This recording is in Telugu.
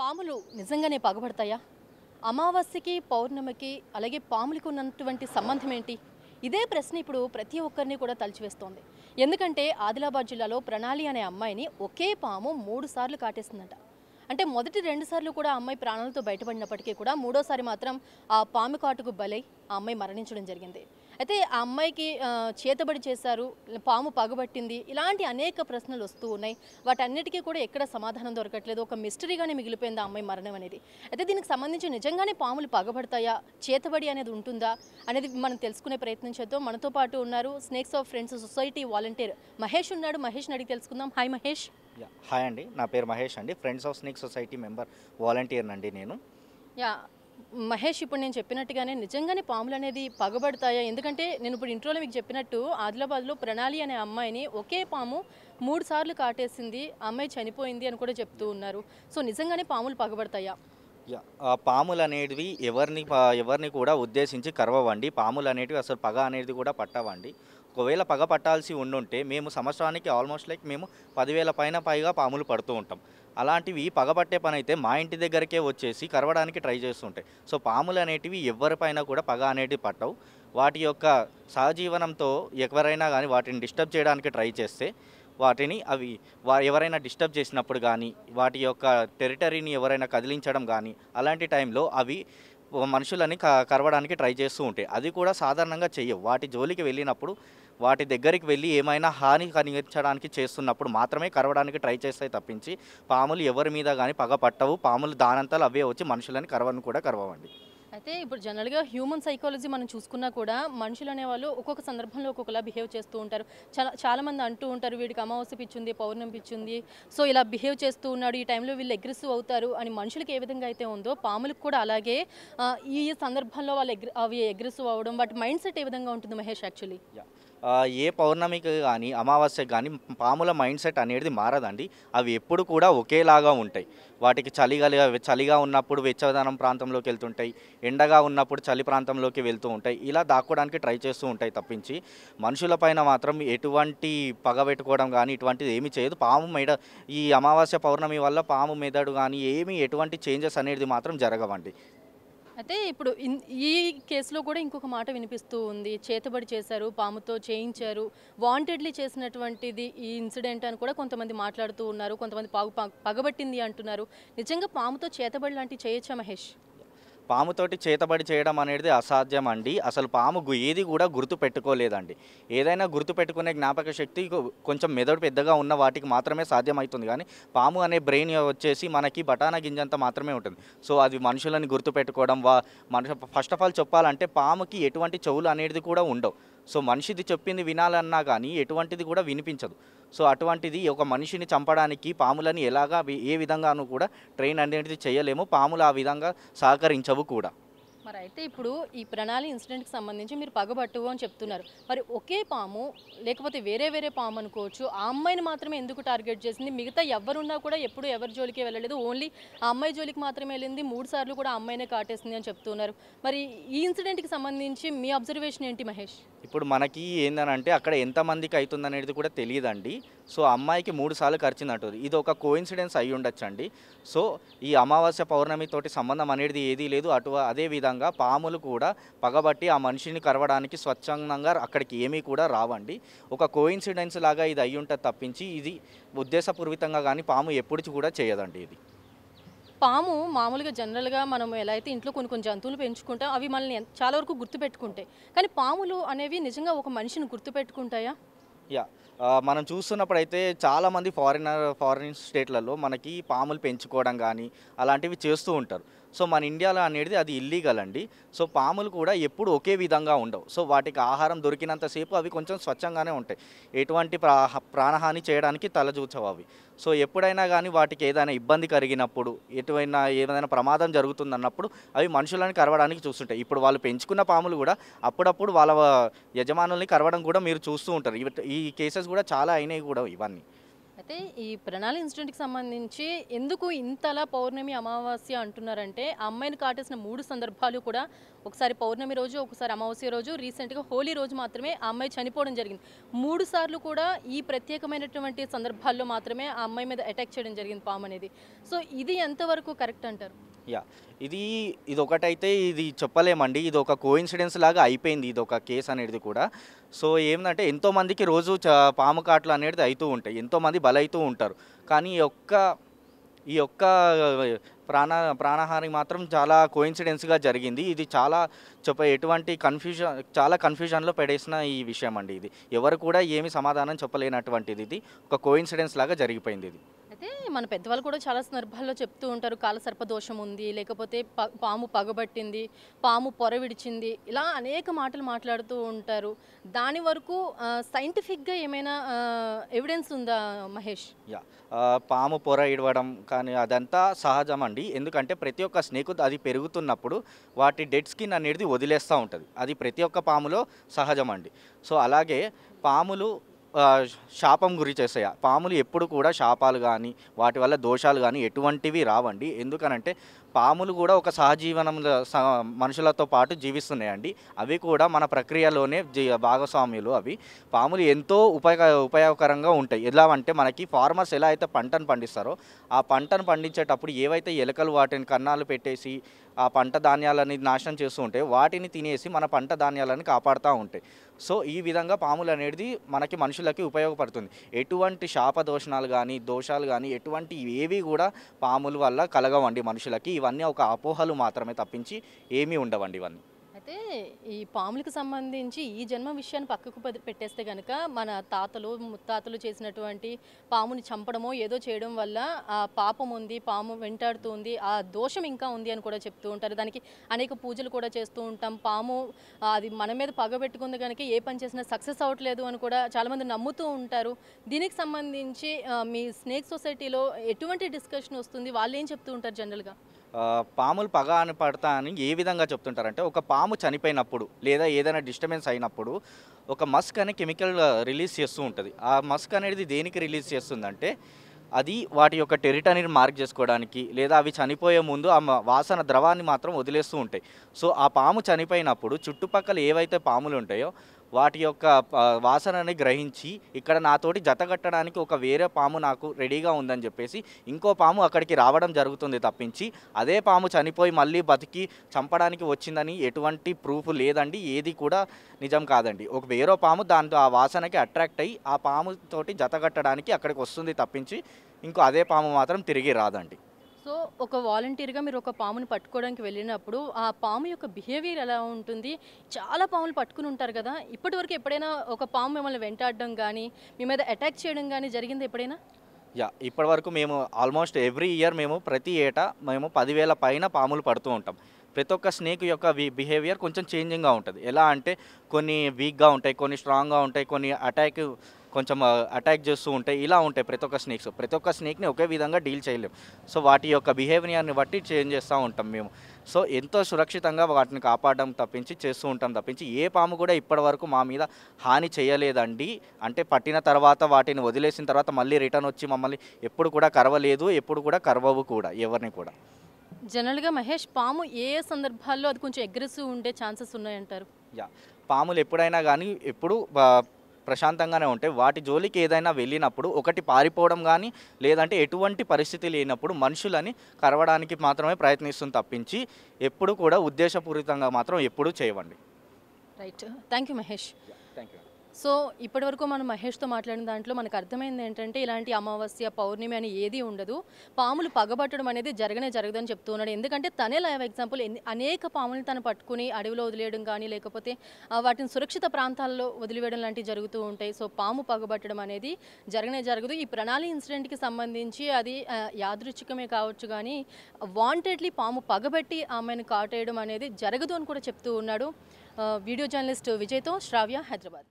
పాములు నిజంగానే పగబడతాయా? అమావాస్యకి పౌర్ణమికి అలాగే పాములకు ఉన్నటువంటి సంబంధం ఏంటి? ఇదే ప్రశ్న ఇప్పుడు ప్రతి ఒక్కరిని కూడా తలిచివేస్తోంది. ఎందుకంటే ఆదిలాబాద్ జిల్లాలో ప్రణాళి అనే అమ్మాయిని ఒకే పాము మూడు సార్లు కాటేసిందంట. అంటే మొదటి రెండు సార్లు కూడా అమ్మాయి ప్రాణాలతో బయటపడినప్పటికీ కూడా మూడోసారి మాత్రం ఆ పాము కాటుకు బలై ఆ అమ్మాయి మరణించడం జరిగింది. అయితే ఆ అమ్మాయికి చేతబడి చేశారు పాము పగబట్టింది ఇలాంటి అనేక ప్రశ్నలు వస్తూ ఉన్నాయి. వాటన్నిటికీ కూడా ఎక్కడ సమాధానం దొరకట్లేదు. ఒక మిస్టరీగానే మిగిలిపోయింది ఆ అమ్మాయి మరణం అనేది. అయితే దీనికి సంబంధించి నిజంగానే పాములు పగబడతాయా? చేతబడి అనేది ఉంటుందా? అనేది మనం తెలుసుకునే ప్రయత్నం చేద్దాం. మనతో పాటు ఉన్నారు snakes of friends society volunteer Mahesh ఉన్నాడు. మహేష్ని అడిగి తెలుసుకుందాం. హాయ్ మహేష్. హాయ్ అండి. నా పేరు మహేష్ అండి. Friends of snake society member volunteer అండి నేను. యా మహేష్ ఇప్పుడు నేను చెప్పినట్టుగానే నిజంగానే పాములు అనేది పగబడతాయా? ఎందుకంటే నేను ఇప్పుడు ఇంట్రోలో మీకు చెప్పినట్టు ఆదిలాబాద్లో ప్రణాళి అనే అమ్మాయిని ఒకే పాము మూడు సార్లు కాటేసింది అమ్మాయి చనిపోయింది అని కూడా చెప్తూ ఉన్నారు. సో నిజంగానే పాములు పగబడతాయా? పాములు అనేటివి ఎవరిని ఎవరిని కూడా ఉద్దేశించి కరవవండి. పాములు అనేటివి అసలు పగ అనేది కూడా పట్టవండి. ఒకవేళ పగ పట్టాల్సి ఉండుంటే మేము సంవత్సరానికి ఆల్మోస్ట్ లైక్ మేము పదివేల పైన పైగా పాములు పడుతూ ఉంటాం. అలాంటివి పగబట్టే పని అయితే మా ఇంటి దగ్గరకే వచ్చేసి కరవడానికి ట్రై చేస్తుంటాయి. సో పాములు అనేటివి ఎవరిపైన కూడా పగ అనేటివి పట్టవు. వాటి యొక్క సహజీవనంతో ఎవరైనా కానీ వాటిని డిస్టర్బ్ చేయడానికి ట్రై చేస్తే వాటిని అవి వా ఎవరైనా డిస్టర్బ్ చేసినప్పుడు కానీ వాటి యొక్క టెరిటరీని ఎవరైనా కదిలించడం కానీ అలాంటి టైంలో అవి మనుషులని క కరవడానికి ట్రై చేస్తూ ఉంటాయి అది కూడా సాధారణంగా చెయ్యవు. వాటి జోలికి వెళ్ళినప్పుడు వాటి దగ్గరికి వెళ్ళి ఏమైనా హాని కలిగించడానికి చేస్తున్నప్పుడు మాత్రమే కరవడానికి ట్రై చేస్తాయి తప్పించి పాములు ఎవరి మీద కానీ పగ పట్టవు. పాములు దానంతలు అవే వచ్చి మనుషులని కరవను కూడా కరవండి అయితే ఇప్పుడు జనరల్గా హ్యూమన్ సైకాలజీ మనం చూసుకున్నా కూడా మనుషులు అనేవాళ్ళు ఒక్కొక్క సందర్భంలో ఒక్కొక్కలా బిహేవ్ చేస్తూ ఉంటారు. చాలా చాలామంది అంటూ ఉంటారు వీడికి అమావాస్య పిచ్చింది పౌర్ణమి పిచ్చింది సో ఇలా బిహేవ్ చేస్తూ ఉన్నాడు ఈ టైంలో వీళ్ళు అగ్రెసివ్ అవుతారు అని మనుషులకి ఏ విధంగా అయితే ఉందో పాములకు కూడా అలాగే ఈ సందర్భంలో వాళ్ళు ఎగ్ర అవి అగ్రెసివ్ అవ్వడం వాటి మైండ్ సెట్ ఏ విధంగా ఉంటుంది మహేష్ యాక్చువల్లీ ఏ పౌర్ణమికి కానీ అమావాస్యకి కానీ పాముల మైండ్ సెట్ అనేది మారదండి. అవి ఎప్పుడు కూడా ఒకేలాగా ఉంటాయి. వాటికి చలిగా చలిగా ఉన్నప్పుడు వెచ్చదనం ప్రాంతంలోకి వెళ్తుంటాయి. ఎండగా ఉన్నప్పుడు చలి ప్రాంతంలోకి వెళ్తూ ఉంటాయి. ఇలా దాక్కోవడానికి ట్రై చేస్తూ ఉంటాయి తప్పించి మనుషులపైన మాత్రం ఎటువంటి పగ పెట్టుకోవడం కానీ ఇటువంటిది ఏమీ చేయదు. పాము మెడ ఈ అమావాస్య పౌర్ణమి వల్ల పాము మెదడు కానీ ఏమీ ఎటువంటి చేంజెస్ అనేది మాత్రం జరగవండి. అయితే ఇప్పుడు ఇన్- ఈ కేసులో కూడా ఇంకొక మాట వినిపిస్తూ ఉంది. చేతబడి చేశారు పాముతో చేయించారు. వాంటెడ్లీ చేసినటువంటిది ఈ ఇన్సిడెంట్ అని కూడా కొంతమంది మాట్లాడుతూ ఉన్నారు. కొంతమంది పాగు పగబట్టింది అంటున్నారు. నిజంగా పాముతో చేతబడి లాంటివి చేయొచ్చా మహేష్? పాముతోటి చేతబడి చేయడం అనేది అసాధ్యం అండి అసలు పాము ఏది కూడా గుర్తు పెట్టుకోలేదండి. ఏదైనా గుర్తు పెట్టుకునే జ్ఞాపక శక్తి కొంచెం మెదడు పెద్దగా ఉన్న వాటికి మాత్రమే సాధ్యమవుతుంది కానీ పాము అనే బ్రెయిన్ వచ్చేసి మనకి బఠానా గింజంత మాత్రమే ఉంటుంది. సో అది మనుషులని గుర్తు పెట్టుకోవడం వా మనుషు ఫస్ట్ ఆఫ్ ఆల్ చెప్పాలంటే పాముకి ఎటువంటి చెవులు అనేది కూడా ఉండవు. సో మనిషిది చెప్పింది వినాలన్నా కానీ ఎటువంటిది కూడా వినిపించదు. సో అటువంటిది ఒక మనిషిని చంపడానికి పాములని ఎలాగా ఏ విధంగానూ కూడా ట్రైన్ అనేది చేయలేము. పాములు ఆ విధంగా సహకరించవు కూడా. మరి అయితే ఇప్పుడు ఈ ప్రణాళి ఇన్సిడెంట్కి సంబంధించి మీరు పగబట్టు అని చెప్తున్నారు. మరి ఒకే పాము లేకపోతే వేరే వేరే పాము అనుకోవచ్చు ఆ అమ్మాయిని మాత్రమే ఎందుకు టార్గెట్ చేసింది? మిగతా ఎవరున్నా కూడా ఎప్పుడు ఎవరి జోలికి వెళ్ళలేదు. ఓన్లీ ఆ అమ్మాయి జోలికి మాత్రమే వెళ్ళింది. మూడు సార్లు కూడా ఆ అమ్మాయినే కాటేసింది అని చెప్తున్నారు. మరి ఈ ఇన్సిడెంట్కి సంబంధించి మీ అబ్జర్వేషన్ ఏంటి మహేష్? ఇప్పుడు మనకి ఏందనంటే అక్కడ ఎంతమందికి అవుతుంది అనేది కూడా తెలియదండి. సో అమ్మాయికి మూడు సార్లు ఖర్చిందంటుంది ఇది ఒక కోఇన్సిడెన్స్ అయి ఉండొచ్చండి సో ఈ అమావాస్య పౌర్ణమి తోటి సంబంధం అనేది ఏదీ లేదు. అటు అదే విధంగా పాములు కూడా పగబట్టి ఆ మనిషిని కరవడానికి స్వచ్ఛందంగా అక్కడికి ఏమీ కూడా రావండి. ఒక కోఇన్సిడెన్స్ లాగా ఇది అయి ఉంటుంది తప్పించి ఇది ఉద్దేశపూర్వితంగా కానీ పాము ఎప్పుడు కూడా చేయదండి ఇది. పాము మామూలుగా జనరల్గా మనం ఎలా అయితే ఇంట్లో కొన్ని కొన్ని జంతువులు పెంచుకుంటాం అవి మనల్ని చాలా వరకు గుర్తుపెట్టుకుంటాయి. కానీ పాములు అనేవి నిజంగా ఒక మనిషిని గుర్తుపెట్టుకుంటాయా? యా మనం చూస్తున్నప్పుడు అయితే చాలామంది ఫారినర్ ఫారిన్ స్టేట్లలో మనకి పాములు పెంచుకోవడం కానీ అలాంటివి చేస్తూ ఉంటారు. సో మన ఇండియాలో అనేది అది ఇల్లీగల్ అండి. సో పాములు కూడా ఎప్పుడు ఒకే విధంగా ఉండవు. సో వాటికి ఆహారం దొరికినంతసేపు అవి కొంచెం స్వచ్ఛంగానే ఉంటాయి. ఎటువంటి ప్రాణహాని చేయడానికి తలచూచవు అవి. సో ఎప్పుడైనా కానీ వాటికి ఏదైనా ఇబ్బంది కలిగినప్పుడు ఎటువైనా ఏదైనా ప్రమాదం జరుగుతుందన్నప్పుడు అవి మనుషులని కరవడానికి చూస్తుంటాయి. ఇప్పుడు వాళ్ళు పెంచుకున్న పాములు కూడా అప్పుడప్పుడు వాళ్ళ యజమానుల్ని కరవడం కూడా మీరు చూస్తూ ఉంటారు. ఈ కేసెస్ కూడా చాలా అయినాయి కూడా ఇవన్నీ. అయితే ఈ ప్రణాళి ఇన్సిడెంట్కి సంబంధించి ఎందుకు ఇంతలా పౌర్ణమి అమావాస్య అంటున్నారంటే ఆ అమ్మాయిని కాటేసిన మూడు సందర్భాలు కూడా ఒకసారి పౌర్ణమి రోజు ఒకసారి అమావాస్య రోజు రీసెంట్గా హోలీ రోజు మాత్రమే ఆ అమ్మాయి చనిపోవడం జరిగింది. మూడు సార్లు కూడా ఈ ప్రత్యేకమైనటువంటి సందర్భాల్లో మాత్రమే ఆ అమ్మాయి మీద అటాక్ చేయడం జరిగింది పాము అనేది. సో ఇది ఎంతవరకు కరెక్ట్ అంటారు? యా ఇది ఇది ఒకటైతే ఇది చెప్పలేమండి. ఇది ఒక కోఇన్సిడెన్స్ లాగా అయిపోయింది ఇది ఒక కేసు అనేది కూడా. సో ఏంటంటే ఎంతోమందికి రోజు చ పాము కాట్లు అనేది అవుతూ ఉంటాయి. ఎంతోమంది బలవుతూ ఉంటారు. కానీ ఈ యొక్క ఈ యొక్క ప్రాణ ప్రాణహాని మాత్రం చాలా కోయిన్సిడెన్స్గా జరిగింది. ఇది చాలా చెప్ప ఎటువంటి కన్ఫ్యూజన్ చాలా కన్ఫ్యూజన్లో పడేసిన ఈ విషయం అండి ఇది. ఎవరు కూడా ఏమి సమాధానం చెప్పలేనటువంటిది ఇది. ఒక కోయిన్సిడెన్స్ లాగా జరిగిపోయింది ఇది. అయితే మన పెద్దవాళ్ళు కూడా చాలా సందర్భాల్లో చెప్తూ ఉంటారు కాల సర్పదోషం ఉంది లేకపోతే ప- పాము పగబట్టింది పాము పొర విడిచింది ఇలా అనేక మాటలు మాట్లాడుతూ ఉంటారు. దాని వరకు సైంటిఫిక్గా ఏమైనా ఎవిడెన్స్ ఉందా మహేష్? యా పాము పొర ఇడవడం కానీ అదంతా సహజం అండి. ఎందుకంటే ప్రతి ఒక్క స్నేక్ అది పెరుగుతున్నప్పుడు వాటి డెడ్ స్కిన్ అనేది వదిలేస్తూ ఉంటుంది. అది ప్రతి ఒక్క పాములో సహజం అండి. సో అలాగే పాములు శాపం గురి చేసాయ పాములు ఎప్పుడు కూడా శాపాలు కానీ వాటి వల్ల దోషాలు కానీ ఎటువంటివి రావండి. ఎందుకనంటే పాములు కూడా ఒక సహజీవనం మనుషులతో పాటు జీవిస్తున్నాయండి. అవి కూడా మన ప్రక్రియలోనే జీ భాగస్వామ్యులు అవి. పాములు ఎంతో ఉపయోగ ఉపయోగకరంగా ఉంటాయి. ఎలా అంటే మనకి ఫార్మర్స్ ఎలా అయితే పంటను పండిస్తారో ఆ పంటను పండించేటప్పుడు ఏవైతే ఎలుకలు వాటిని కన్నాలు పెట్టేసి ఆ పంట ధాన్యాలని నాశనం చేస్తూ ఉంటాయి వాటిని తినేసి మన పంట ధాన్యాలను కాపాడుతూ ఉంటాయి. సో ఈ విధంగా పాములు అనేది మనకి మనుషులకి ఉపయోగపడుతుంది. ఎటువంటి శాప దోషణాలు కానీ దోషాలు కానీ ఎటువంటి ఏవి కూడా పాముల వల్ల కలగవండి మనుషులకి. ఇవన్నీ ఒక అపోహలు మాత్రమే తప్పించి ఏమీ ఉండవండి ఇవన్నీ. అయితే ఈ పాములకు సంబంధించి ఈ జన్మ విషయాన్ని పక్కకు పెట్టేస్తే కనుక మన తాతలు ముత్తాతలు చేసినటువంటి పాముని చంపడమో ఏదో చేయడం వల్ల ఆ పాపం ఉంది పాము వెంటాడుతుంది ఆ దోషం ఇంకా ఉంది అని కూడా చెప్తూ ఉంటారు. దానికి అనేక పూజలు కూడా చేస్తూ ఉంటాం. పాము అది మన మీద పగ పెట్టుకుంది కనుక ఏ పని చేసినా సక్సెస్ అవ్వట్లేదు అని కూడా చాలామంది నమ్ముతూ ఉంటారు. దీనికి సంబంధించి మీ స్నేక్ సొసైటీలో ఎటువంటి డిస్కషన్ వస్తుంది? వాళ్ళు ఏం చెప్తూ ఉంటారు జనరల్గా? పాములు పగ అని పడతా అని ఏ విధంగా చెప్తుంటారంటే ఒక పాము చనిపోయినప్పుడు లేదా ఏదైనా డిస్టర్బెన్స్ అయినప్పుడు ఒక మస్క్ అనే కెమికల్ రిలీజ్ చేస్తూ ఉంటుంది. ఆ మస్క్ అనేది దేనికి రిలీజ్ చేస్తుందంటే అది వాటి యొక్క టెరిటరీని మార్క్ చేసుకోవడానికి లేదా అవి చనిపోయే ముందు ఆ వాసన ద్రవాన్ని మాత్రం వదిలేస్తూ ఉంటాయి. సో ఆ పాము చనిపోయినప్పుడు చుట్టుపక్కల ఏవైతే పాములు ఉంటాయో వాటి యొక్క వాసనని గ్రహించి ఇక్కడ నాతోటి జతగట్టడానికి ఒక వేరే పాము నాకు రెడీగా ఉందని చెప్పేసి ఇంకో పాము అక్కడికి రావడం జరుగుతుంది తప్పించి అదే పాము చనిపోయి మళ్ళీ బతికి చంపడానికి వచ్చిందని ఎటువంటి ప్రూఫ్ లేదండి ఏది కూడా నిజం కాదండి. ఒక వేరే పాము దాంతో ఆ వాసనకి అట్రాక్ట్ అయ్యి ఆ పాముతోటి జతగట్టడానికి అక్కడికి వస్తుంది తప్పించి ఇంకో అదే పాము మాత్రం తిరిగి రాదండి. సో ఒక వాలంటీర్గా మీరు ఒక పాముని పట్టుకోవడానికి వెళ్ళినప్పుడు ఆ పాము యొక్క బిహేవియర్ ఎలా ఉంటుంది? చాలా పాములు పట్టుకుని ఉంటారు కదా. ఇప్పటివరకు ఎప్పుడైనా ఒక పాము మిమ్మల్ని వెంటాడడం కానీ మీ మీద అటాక్ చేయడం కానీ జరిగింది ఎప్పుడైనా? యా ఇప్పటివరకు మేము ఆల్మోస్ట్ ఎవ్రీ ఇయర్ మేము ప్రతి ఏటా మేము పదివేల పైన పాములు పడుతూ ఉంటాం. ప్రతి ఒక్క స్నేక్ యొక్క బిహేవియర్ కొంచెం చేంజింగ్గా ఉంటుంది. ఎలా అంటే కొన్ని వీక్గా ఉంటాయి కొన్ని స్ట్రాంగ్గా ఉంటాయి కొన్ని అటాక్ కొంచెం అటాక్ చేస్తూ ఉంటాయి ఇలా ఉంటాయి ప్రతి ఒక్క స్నేక్స్ ప్రతి ఒక్క స్నేక్ని ఒకే విధంగా డీల్ చేయలేం. సో వాటి యొక్క బిహేవియర్ని బట్టి చేంజ్ చేస్తూ ఉంటాం మేము. సో ఎంతో సురక్షితంగా వాటిని కాపాడడం తప్పించి చేస్తూ ఉంటాం తప్పించి ఏ పాము కూడా ఇప్పటివరకు మా మీద హాని చేయలేదండి. అంటే పట్టిన తర్వాత వాటిని వదిలేసిన తర్వాత మళ్ళీ రిటర్న్ వచ్చి మమ్మల్ని ఎప్పుడు కూడా కరవలేదు ఎప్పుడు కూడా కరవవు కూడా ఎవరిని కూడా. జనరల్గా మహేష్ పాము ఏ సందర్భాల్లో అది కొంచెం అగ్రెసివ్ ఉండే ఛాన్సెస్ ఉన్నాయంటారు? యా. పాములు ఎప్పుడైనా కానీ ఎప్పుడు ప్రశాంతంగానే ఉంటాయి వాటి జోలికి ఏదైనా వెళ్ళినప్పుడు ఒకటి పారిపోవడం కానీ లేదంటే ఎటువంటి పరిస్థితి లేనప్పుడు మనుషులని కరవడానికి మాత్రమే ప్రయత్నిస్తుంది తప్పించి ఎప్పుడు కూడా ఉద్దేశపూరితంగా మాత్రం ఎప్పుడూ చేయవండి. Right thank you Mahesh thank you so ఇప్పటివరకు మనం మహేష్తో మాట్లాడిన దాంట్లో మనకు అర్థమైంది ఏంటంటే ఇలాంటి అమావాస్య పౌర్ణమి అని ఏది ఉండదు. పాములు పగబట్టడం అనేది జరగనే జరగదని చెప్తూ ఉన్నాడు. ఎందుకంటే తనే లైవ్ ఎగ్జాంపుల్ అనేక పాములను తను పట్టుకుని అడవిలో వదిలేయడం కానీ లేకపోతే వాటిని సురక్షిత ప్రాంతాల్లో వదిలివేయడం లాంటివి జరుగుతూ ఉంటాయి. సో పాము పగబట్టడం అనేది జరగనే జరగదు. ఈ ప్రణాళి ఇన్సిడెంట్కి సంబంధించి అది యాదృచ్ఛికమే కావచ్చు కానీ వాంటెడ్లీ పాము పగబెట్టి ఆమెను కాటేయడం అనేది జరగదు అని కూడా చెప్తూ ఉన్నాడు వీడియో జర్నలిస్ట్ విజయ్తో శ్రావ్య హైదరాబాద్.